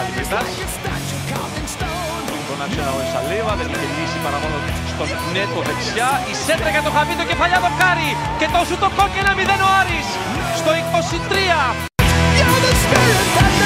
κομμάτι Κρίστας. Τον άξονα ο Εσαλίβα, δεν θα λύσει παρά μόνο στον Νέτο δεξιά. Η Σέντρα για το χαμί κεφαλιά δοκάρι και το σουτοκόκκινα 0 ο Άρης στο 23.